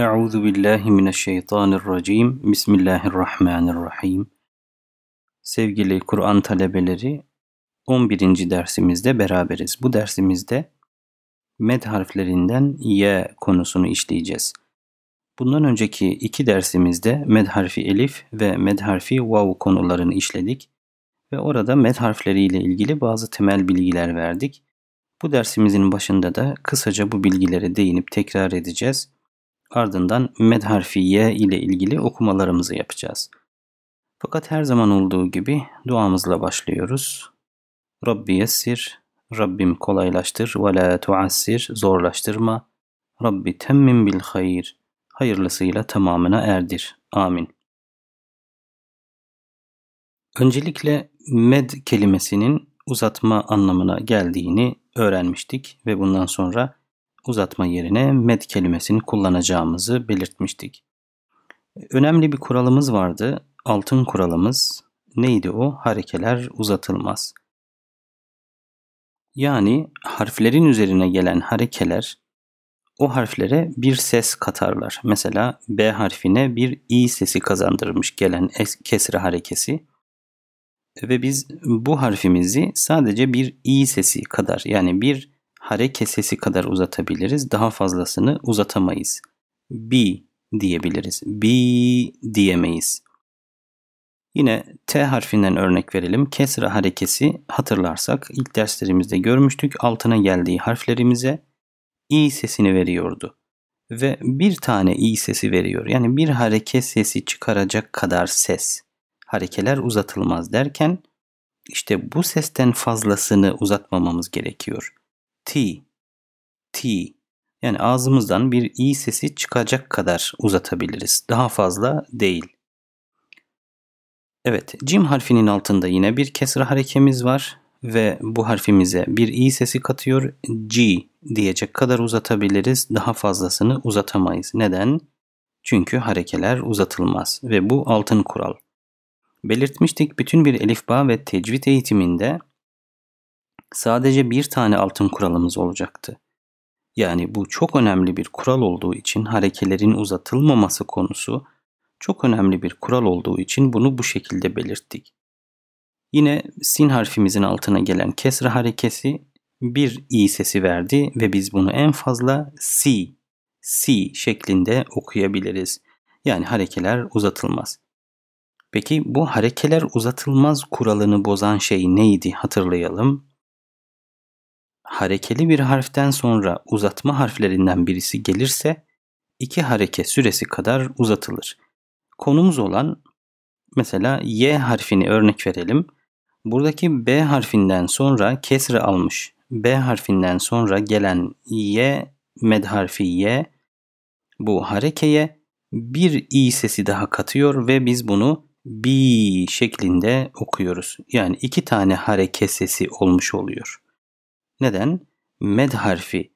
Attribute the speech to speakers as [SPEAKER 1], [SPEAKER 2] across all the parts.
[SPEAKER 1] Euzu billahi mineşşeytanirracim. Bismillahirrahmanirrahim. Sevgili Kur'an talebeleri, 11. dersimizde beraberiz. Bu dersimizde med harflerinden y konusunu işleyeceğiz. Bundan önceki iki dersimizde med harfi elif ve med harfi vav konularını işledik ve orada med harfleriyle ilgili bazı temel bilgiler verdik. Bu dersimizin başında da kısaca bu bilgilere değinip tekrar edeceğiz. Ardından med harfi y ile ilgili okumalarımızı yapacağız. Fakat her zaman olduğu gibi duamızla başlıyoruz. Rabbi yessir, Rabbim kolaylaştır ve la tuassir, zorlaştırma. Rabbi temmim bil hayır, hayırlısıyla tamamına erdir. Amin. Öncelikle med kelimesinin uzatma anlamına geldiğini öğrenmiştik ve bundan sonra uzatma yerine med kelimesini kullanacağımızı belirtmiştik. Önemli bir kuralımız vardı. Altın kuralımız neydi o? Harekeler uzatılmaz. Yani harflerin üzerine gelen harekeler o harflere bir ses katarlar. Mesela B harfine bir i sesi kazandırmış gelen kesre harekesi ve biz bu harfimizi sadece bir i sesi kadar yani bir hare kesesi kadar uzatabiliriz. Daha fazlasını uzatamayız. B diyebiliriz. B diyemeyiz. Yine T harfinden örnek verelim. Kesra harekesi hatırlarsak ilk derslerimizde görmüştük. Altına geldiği harflerimize i sesini veriyordu. Ve bir tane i sesi veriyor. Yani bir hareket sesi çıkaracak kadar ses. Harekeler uzatılmaz derken işte bu sesten fazlasını uzatmamamız gerekiyor. T, T. Yani ağzımızdan bir i sesi çıkacak kadar uzatabiliriz. Daha fazla değil. Evet, cim harfinin altında yine bir kesra harekemiz var ve bu harfimize bir i sesi katıyor. G diyecek kadar uzatabiliriz. Daha fazlasını uzatamayız. Neden? Çünkü harekeler uzatılmaz ve bu altın kural. Belirtmiştik bütün bir elifba ve tecvid eğitiminde sadece bir tane altın kuralımız olacaktı. Yani bu çok önemli bir kural olduğu için harekelerin uzatılmaması konusu çok önemli bir kural olduğu için bunu bu şekilde belirttik. Yine sin harfimizin altına gelen kesra harekesi bir i sesi verdi ve biz bunu en fazla si, si şeklinde okuyabiliriz. Yani harekeler uzatılmaz. Peki bu harekeler uzatılmaz kuralını bozan şey neydi hatırlayalım harekeli bir harften sonra uzatma harflerinden birisi gelirse iki hareke süresi kadar uzatılır. Konumuz olan mesela Y harfini örnek verelim. Buradaki B harfinden sonra kesre almış. B harfinden sonra gelen Y med harfi Y bu harekeye bir i sesi daha katıyor ve biz bunu bi şeklinde okuyoruz. Yani iki tane hareke sesi olmuş oluyor. Neden? Med harfi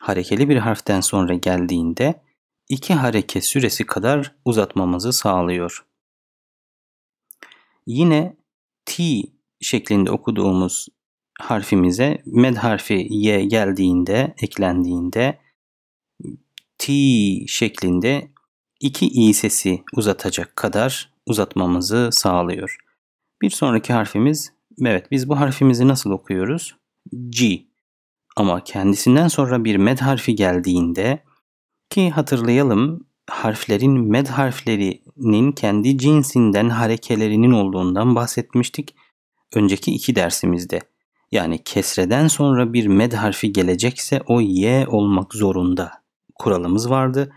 [SPEAKER 1] harekeli bir harften sonra geldiğinde iki hareke süresi kadar uzatmamızı sağlıyor. Yine T şeklinde okuduğumuz harfimize med harfi Y geldiğinde, eklendiğinde T şeklinde iki i sesi uzatacak kadar uzatmamızı sağlıyor. Bir sonraki harfimiz, evet biz bu harfimizi nasıl okuyoruz? G. Ama kendisinden sonra bir med harfi geldiğinde ki hatırlayalım harflerin med harflerinin kendi cinsinden harekelerinin olduğundan bahsetmiştik önceki iki dersimizde. Yani kesreden sonra bir med harfi gelecekse o y olmak zorunda kuralımız vardı.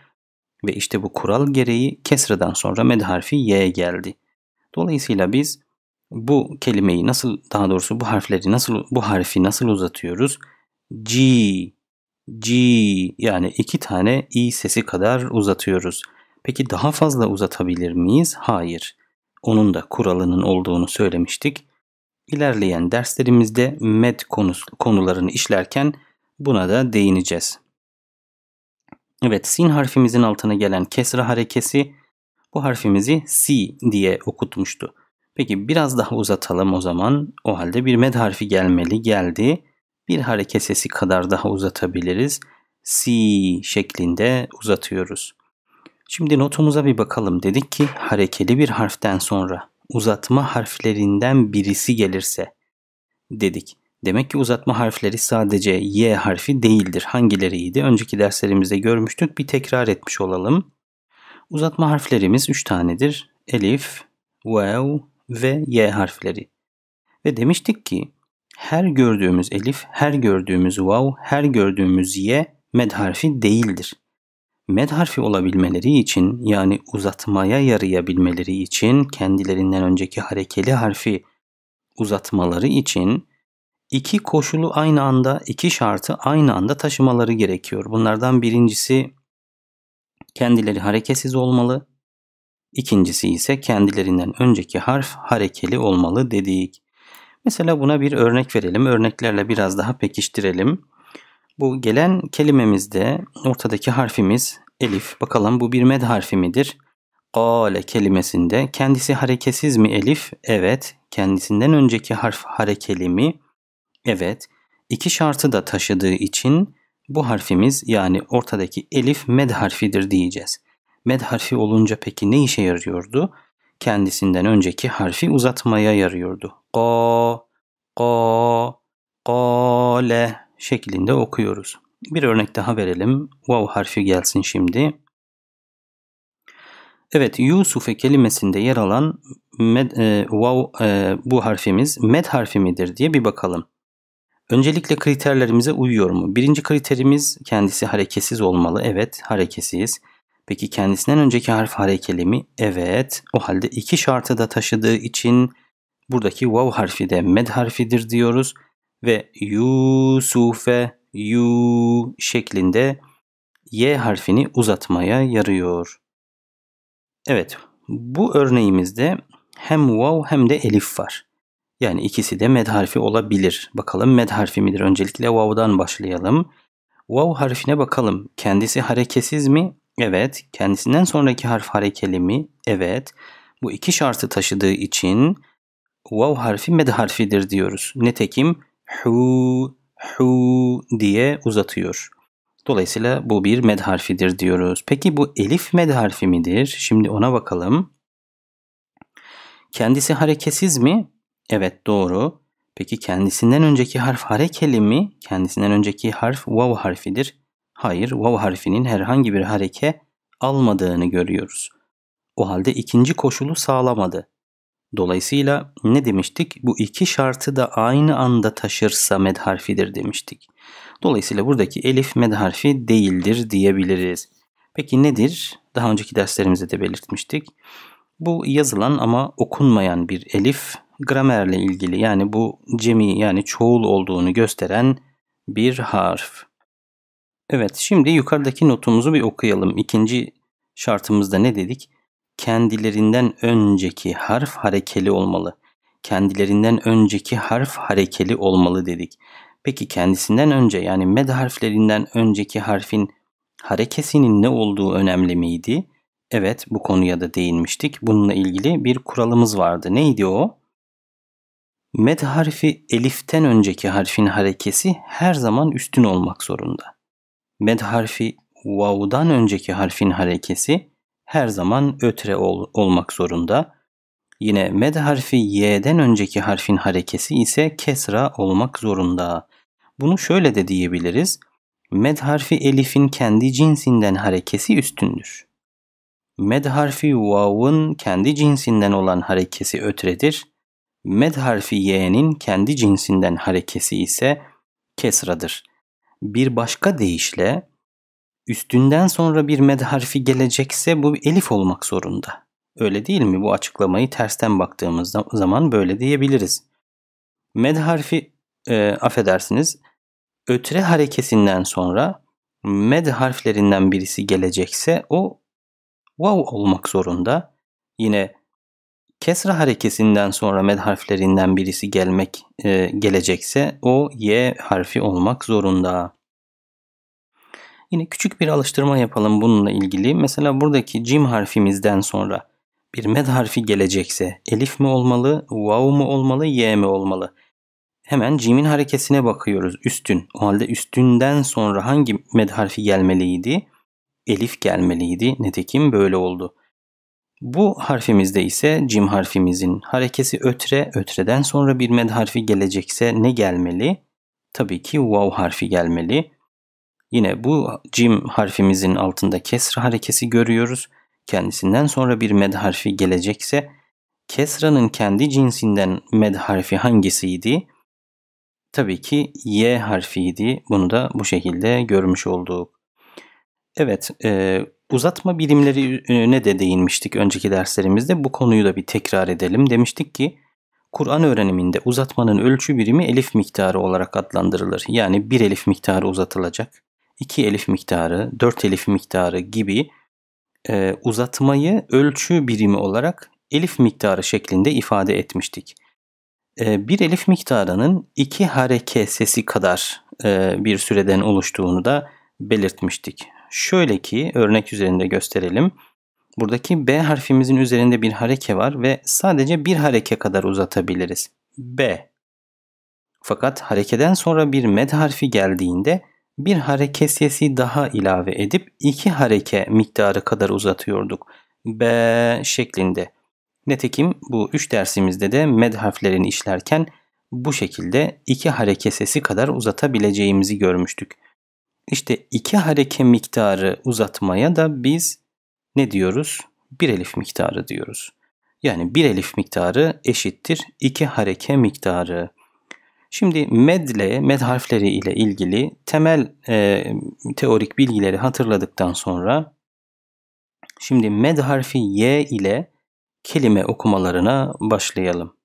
[SPEAKER 1] Ve işte bu kural gereği kesreden sonra med harfi y geldi. Dolayısıyla biz bu kelimeyi nasıl daha doğrusu bu harfleri nasıl bu harfi nasıl uzatıyoruz? G, G yani iki tane i sesi kadar uzatıyoruz. Peki daha fazla uzatabilir miyiz? Hayır. Onun da kuralının olduğunu söylemiştik. İlerleyen derslerimizde med konusu, konularını işlerken buna da değineceğiz. Evet, sin harfimizin altına gelen kesra harekesi bu harfimizi si diye okutmuştu. Peki biraz daha uzatalım o zaman. O halde bir med harfi gelmeli geldi. Bir hareket sesi kadar daha uzatabiliriz. Si şeklinde uzatıyoruz. Şimdi notumuza bir bakalım. Dedik ki harekeli bir harften sonra uzatma harflerinden birisi gelirse dedik. Demek ki uzatma harfleri sadece Y harfi değildir. Hangileriydi? Önceki derslerimizde görmüştük. Bir tekrar etmiş olalım. Uzatma harflerimiz 3 tanedir. Elif, vav ve Y harfleri. Ve demiştik ki her gördüğümüz elif, her gördüğümüz vav, her gördüğümüz Y med harfi değildir. Med harfi olabilmeleri için yani uzatmaya yarayabilmeleri için kendilerinden önceki harekeli harfi uzatmaları için iki koşulu aynı anda, iki şartı aynı anda taşımaları gerekiyor. Bunlardan birincisi kendileri hareketsiz olmalı. İkincisi ise kendilerinden önceki harf harekeli olmalı dedik. Mesela buna bir örnek verelim. Örneklerle biraz daha pekiştirelim. Bu gelen kelimemizde ortadaki harfimiz elif. Bakalım bu bir med harfi midir? Kale kelimesinde kendisi hareketsiz mi elif? Evet. Kendisinden önceki harf harekeli mi? Evet. İki şartı da taşıdığı için bu harfimiz yani ortadaki elif med harfidir diyeceğiz. Med harfi olunca peki ne işe yarıyordu? Kendisinden önceki harfi uzatmaya yarıyordu. Ka, ka, kale şeklinde okuyoruz. Bir örnek daha verelim. Vav harfi gelsin şimdi. Evet, Yusufe kelimesinde yer alan med, e, vav e, bu harfimiz med harfi midir diye bir bakalım. Öncelikle kriterlerimize uyuyor mu? Birinci kriterimiz kendisi hareketsiz olmalı. Evet, hareketsiz. Peki kendisinden önceki harf harekeli mi? Evet. O halde iki şartı da taşıdığı için buradaki vav harfi de med harfidir diyoruz. Ve Yusufe, yu şeklinde y harfini uzatmaya yarıyor. Evet, bu örneğimizde hem vav hem de elif var. Yani ikisi de med harfi olabilir. Bakalım med harfi midir? Öncelikle vav'dan başlayalım. Vav harfine bakalım. Kendisi hareketsiz mi? Evet. Kendisinden sonraki harf harekeli mi? Evet. Bu iki şartı taşıdığı için vav harfi med harfidir diyoruz. Netekim hu hu diye uzatıyor. Dolayısıyla bu bir med harfidir diyoruz. Peki bu elif med harfi midir? Şimdi ona bakalım. Kendisi hareketsiz mi? Evet doğru. Peki kendisinden önceki harf harekeli mi? Kendisinden önceki harf vav harfidir. Hayır, vav harfinin herhangi bir hareke almadığını görüyoruz. O halde ikinci koşulu sağlamadı. Dolayısıyla ne demiştik? Bu iki şartı da aynı anda taşırsa med harfidir demiştik. Dolayısıyla buradaki elif med harfi değildir diyebiliriz. Peki nedir? Daha önceki derslerimizde de belirtmiştik. Bu yazılan ama okunmayan bir elif gramerle ilgili yani bu cemi yani çoğul olduğunu gösteren bir harf. Evet şimdi yukarıdaki notumuzu bir okuyalım. İkinci şartımızda ne dedik? Kendilerinden önceki harf harekeli olmalı. Kendilerinden önceki harf harekeli olmalı dedik. Peki kendisinden önce yani med harflerinden önceki harfin harekesinin ne olduğu önemli miydi? Evet bu konuya da değinmiştik. Bununla ilgili bir kuralımız vardı. Neydi o? Med harfi eliften önceki harfin harekesi her zaman üstün olmak zorunda. Med harfi vav'dan önceki harfin harekesi her zaman ötre ol, olmak zorunda. Yine med harfi y'den önceki harfin harekesi ise kesra olmak zorunda. Bunu şöyle de diyebiliriz. Med harfi elifin kendi cinsinden harekesi üstündür. Med harfi vav'ın kendi cinsinden olan harekesi ötredir Med harfi y'nin kendi cinsinden harekesi ise kesradır. Bir başka deyişle üstünden sonra bir med harfi gelecekse bu elif olmak zorunda. Öyle değil mi? Bu açıklamayı tersten baktığımız zaman böyle diyebiliriz. Med harfi e, affedersiniz ötre harekesinden sonra med harflerinden birisi gelecekse o vav olmak zorunda. Yine Kesra harekesinden sonra med harflerinden birisi gelmek e, gelecekse o y harfi olmak zorunda. Yine küçük bir alıştırma yapalım bununla ilgili. Mesela buradaki cim harfimizden sonra bir med harfi gelecekse elif mi olmalı, vav mu olmalı, y mi olmalı? Hemen cimin harekesine bakıyoruz. Üstün. O halde üstünden sonra hangi med harfi gelmeliydi? elif gelmeliydi. Netekim böyle oldu. Bu harfimizde ise cim harfimizin harekesi ötre, ötreden sonra bir med harfi gelecekse ne gelmeli? Tabii ki vav harfi gelmeli. Yine bu cim harfimizin altında kesra harekesi görüyoruz. Kendisinden sonra bir med harfi gelecekse kesranın kendi cinsinden med harfi hangisiydi? Tabii ki y harfiydi. Bunu da bu şekilde görmüş olduk. Evet, e, uzatma birimlerine de değinmiştik önceki derslerimizde. Bu konuyu da bir tekrar edelim. Demiştik ki Kur'an öğreniminde uzatmanın ölçü birimi elif miktarı olarak adlandırılır. Yani bir elif miktarı uzatılacak, iki elif miktarı, dört elif miktarı gibi e, uzatmayı ölçü birimi olarak elif miktarı şeklinde ifade etmiştik. E, bir elif miktarının iki hareke sesi kadar e, bir süreden oluştuğunu da belirtmiştik. Şöyle ki örnek üzerinde gösterelim. Buradaki B harfimizin üzerinde bir hareke var ve sadece bir hareke kadar uzatabiliriz. B. Fakat harekeden sonra bir med harfi geldiğinde bir hareke sesi daha ilave edip iki hareke miktarı kadar uzatıyorduk. B şeklinde. Netekim bu üç dersimizde de med harflerini işlerken bu şekilde iki hareke sesi kadar uzatabileceğimizi görmüştük. İşte iki hareke miktarı uzatmaya da biz ne diyoruz? Bir elif miktarı diyoruz. Yani bir elif miktarı eşittir iki hareke miktarı. Şimdi med ile med harfleri ile ilgili temel e, teorik bilgileri hatırladıktan sonra şimdi med harfi y ile kelime okumalarına başlayalım.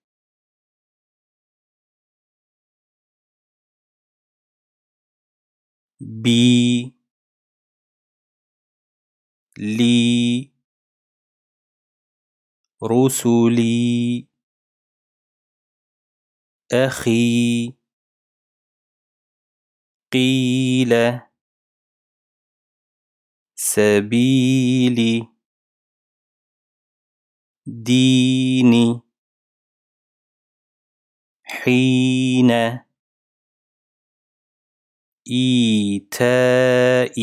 [SPEAKER 1] بي لي رسلي أخي قيل سبيلي ديني حين إيتاء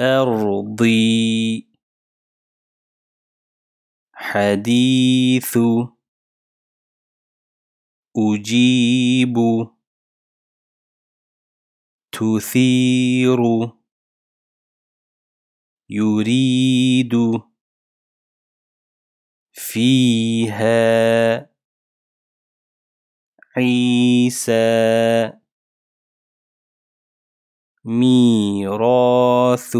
[SPEAKER 1] أرضي. حديث أجيب. تثير يريد. فيها عيسى. ميراث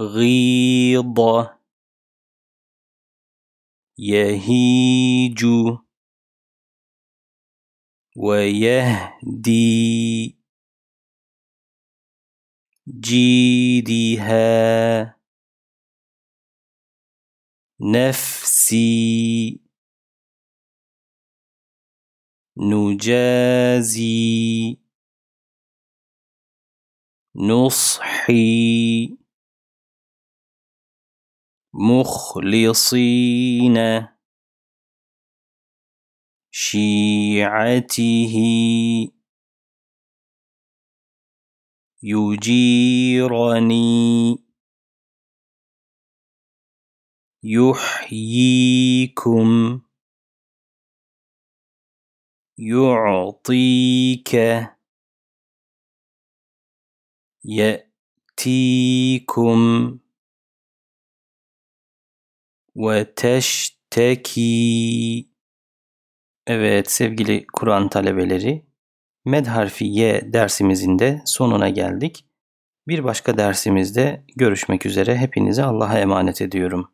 [SPEAKER 1] غيض يهيج ويهدي جيدها نفسي. نجازي. نصحي. مخلصين. شيعته. يجيرني. يحييكم. yu'tike ye'tikum ve teşteki Evet sevgili Kur'an talebeleri med harfi y dersimizin de sonuna geldik. Bir başka dersimizde görüşmek üzere hepinizi Allah'a emanet ediyorum.